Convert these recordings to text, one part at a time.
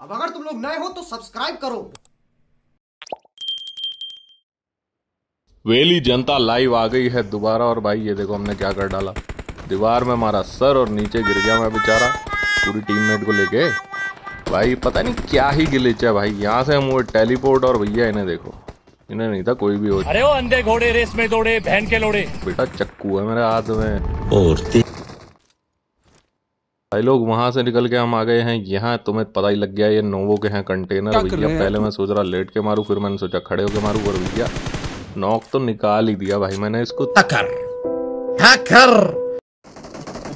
अब अगर तुम लोग नए हो तो सब्सक्राइब करो। वेली जनता लाइव आ गई है दोबारा और भाई ये देखो हमने क्या कर डाला। दीवार में मारा सर और नीचे गिर गया मैं बेचारा पूरी टीममेट को लेके। भाई पता नहीं क्या ही गिलिच है भाई यहाँ से हम वो टेलीपोर्ट और भैया इन्हें देखो। इन्हें नहीं था कोई भी हो। अरे वो अंधे घोड़े रेस में दौड़े बहन के लोड़े। बेटा चक्कू है मेरे हाथ में। और भाई लोग वहाँ से निकल के हम आ गए हैं। यहाँ तुम्हें पता ही लग गया ये नोवो के हैं कंटेनर भैया। पहले मैं सोच रहा लेट के मारू फिर मैंने सोचा खड़े होके मारू। और भैया नॉक तो निकाल ही दिया भाई मैंने इसको। टक्कर टक्कर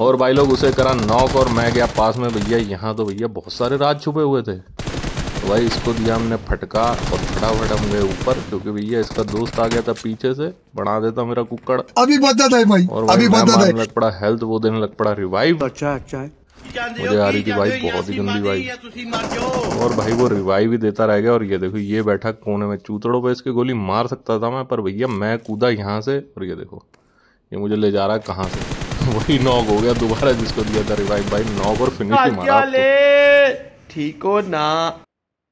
और भाई लोग उसे करा नॉक और मैं गया पास में। भैया यहाँ तो भैया बहुत सारे राज छुपे हुए थे। तो भाई इसको दिया हमने फटका और फटाफट हम गए ऊपर क्योंकि भैया इसका दोस्त आ गया था पीछे से। बना देता मेरा कुकड़ अभी बदत है भाई और अभी है मारने लग पड़ा हेल्थ वो देने लग पड़ा रिवाइव अच्छा अच्छा। है मुझे आ रही थी भाई बहुत ही गंदी भाई। और भाई वो रिवाइव भी देता रह गया और ये देखो ये बैठा कोने में चूतड़ों पे इसके गोली मार सकता था मैं पर भैया मैं कूदा यहाँ से और ये देखो ये मुझे ले जा रहा है कहाँ से? वही नॉक हो गया दोबारा जिसको दिया था रिवाइव भाई नॉक और फिनिश ही मारा। ठीक हो ना?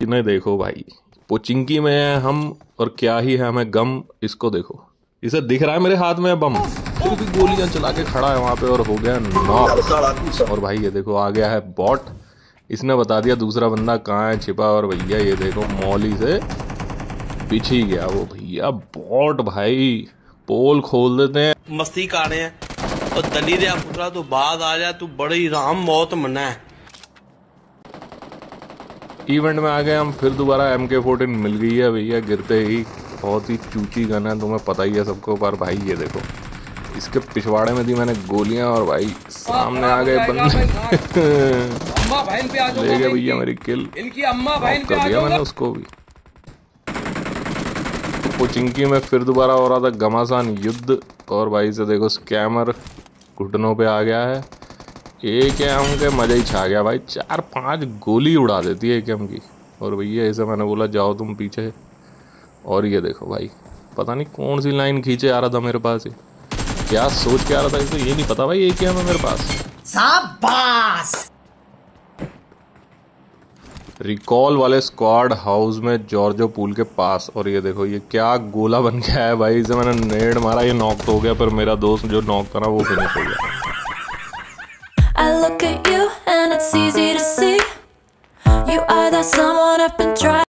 इन्हें देखो भाई पोचिंकी में है हम और क्या ही है हमें गम इसको देखो। इसे दिख रहा है मेरे हाथ में बम। भी गोलियाँ चला के खड़ा है वहाँ पे और हो गया नॉक और भाई ये देखो आ गया है बॉट इसने बता दिया दूसरा बंदा कहाँ है छिपा। और भैया ये देखो मौली से पीछे ही गया वो भैया। बॉट भाई पोल खोल देते हैं। मस्ती कर रहे हैं। और दली दे पुत्रा तू बाद आ जा तू बड़ी राम मौत मना है। इवेंट में आ गए हम फिर दोबारा एम के फोर्टीन मिल गई है। भैया गिरते ही बहुत ही चूची गन है तुम्हें पता ही है सबको। पर भाई ये देखो इसके पिछवाड़े में दी मैंने गोलियाँ और भाई सामने आ गए बंदे। ले गए भैया मेरी किल इनकी अम्मा बहन कर दिया मैंने उसको भी। कोचिंकी में फिर दोबारा हो रहा था घमासान युद्ध और भाई से देखो स्कैमर घुटनों पे आ गया है। एक एम के मज़ा ही छा गया भाई। चार पाँच गोली उड़ा देती है एक एम की। और भैया ऐसे मैंने बोला जाओ तुम पीछे। और ये देखो भाई पता नहीं कौन सी लाइन खींचे आ रहा था मेरे पास ये क्या सोच के आ रहा था इसे ये नहीं पता भाई एक एम है मेरे पास। शाबाश! रिकॉल वाले स्क्वाड हाउस में जॉर्जो पूल के पास और ये देखो ये क्या गोला बन गया है भाई इसे मैंने नेड मारा ये नॉक तो हो गया पर मेरा दोस्त जो नॉक था ना वो फिनिश हो गया। I look at you and it's easy to see. You are that someone I've been trying